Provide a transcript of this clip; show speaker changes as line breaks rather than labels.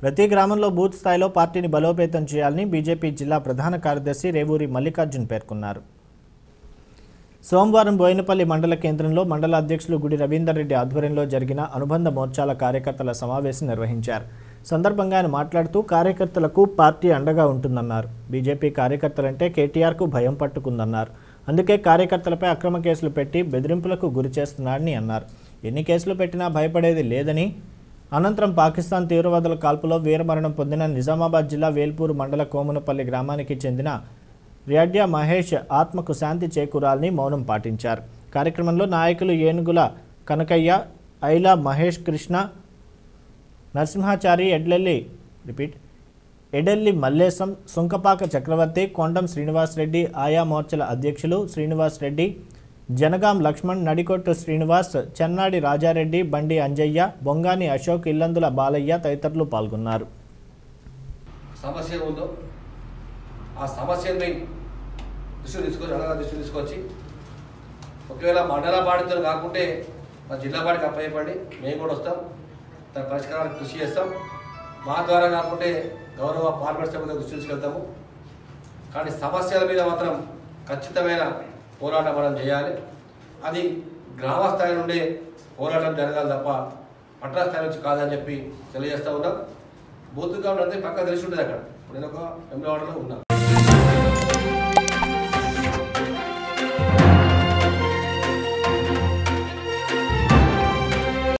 ప్రతి గ్రామంలో బూత్ స్థాయిలో పార్టీని బలోపేతం చేయాలని బీజేపీ జిల్లా ప్రధాన కార్యదర్శి రేవూరి మల్లికార్జున్ పేర్కొన్నారు. సోమవారం బోయినపల్లి మండల కేంద్రంలో మండల అధ్యక్షులు గుడి రవీందర్ రెడ్డి ఆధ్వర్యంలో జరిగిన అనుబంధ మోర్చాల కార్యకర్తల సమావేశం నిర్వహించారు. సందర్భంగా ఆయన మాట్లాడుతూ కార్యకర్తలకు పార్టీ అండగా ఉంటుందన్నారు. బీజేపీ కార్యకర్తలంటే కేటీఆర్కు భయం పట్టుకుందన్నారు. అందుకే కార్యకర్తలపై అక్రమ కేసులు పెట్టి బెదిరింపులకు గురి చేస్తున్నారని అన్నారు. ఎన్ని కేసులు పెట్టినా భయపడేది లేదని అనంతరం పాకిస్తాన్ తీవ్రవాదుల కాల్పులో వీరమరణం పొందిన నిజామాబాద్ జిల్లా వేల్పూర్ మండల కోమునపల్లి గ్రామానికి చెందిన ర్యాడ్యా మహేష్ ఆత్మకు శాంతి చేకూరాలని మౌనం పాటించారు. కార్యక్రమంలో నాయకులు ఏనుగుల కనకయ్య ఐలా మహేష్ కృష్ణ నరసింహాచారి ఎడ్లెల్లి రిపీట్ ఎడెల్లి మల్లేశం సుంకపాక చక్రవర్తి కొండం శ్రీనివాసరెడ్డి ఆయా మోర్చల అధ్యక్షులు శ్రీనివాస్ రెడ్డి జనగాం లక్ష్మణ్ నడికొట్టు శ్రీనివాస్ చెన్నాడి రాజారెడ్డి బండి అంజయ్య బొంగాని అశోక్ ఇల్లందుల బాలయ్య తదితరులు పాల్గొన్నారు.
సమస్య ఉందో ఆ సమస్యని దృష్టి తీసుకొచ్చి అడగా దృష్టి తీసుకొచ్చి ఒకవేళ మండల బాధితులు కాకుంటే మా జిల్లా బాడికి అప్పయ్యపండి మేము కూడా వస్తాం దాని పరిష్కారానికి కృషి చేస్తాం. మా ద్వారా కాకుంటే గౌరవ పార్లమెంట్ సభ్యులకు దృష్టి తీసుకెళ్తాము. కానీ సమస్యల మీద మాత్రం ఖచ్చితమైన పోరాటం మనం చేయాలి. అది గ్రామ స్థాయి నుండే పోరాటం జరగాలి తప్ప పట్టణ స్థాయి నుంచి కాదని చెప్పి తెలియజేస్తూ ఉన్నాం. బూత్ కాబట్టి పక్క తెలిసి ఉంటుంది అక్కడ. ఇప్పుడు నేను ఒక ఎనిమిది ఉన్నా.